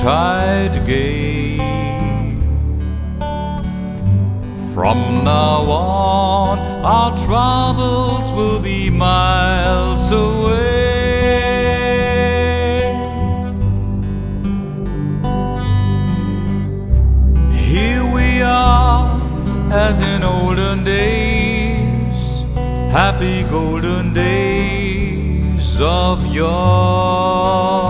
Yuletide gay. From now on, our troubles will be miles away. Here we are, as in olden days, happy golden days of yore.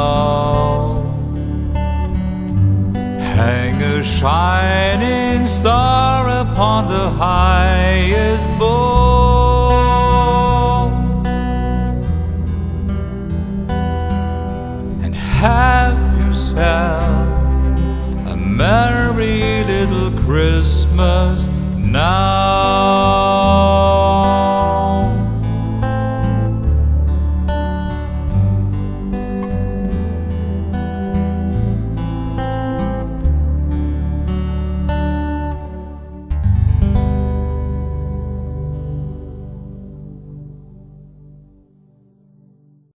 Hang a shining star upon the highest bough and have yourself a merry little Christmas now.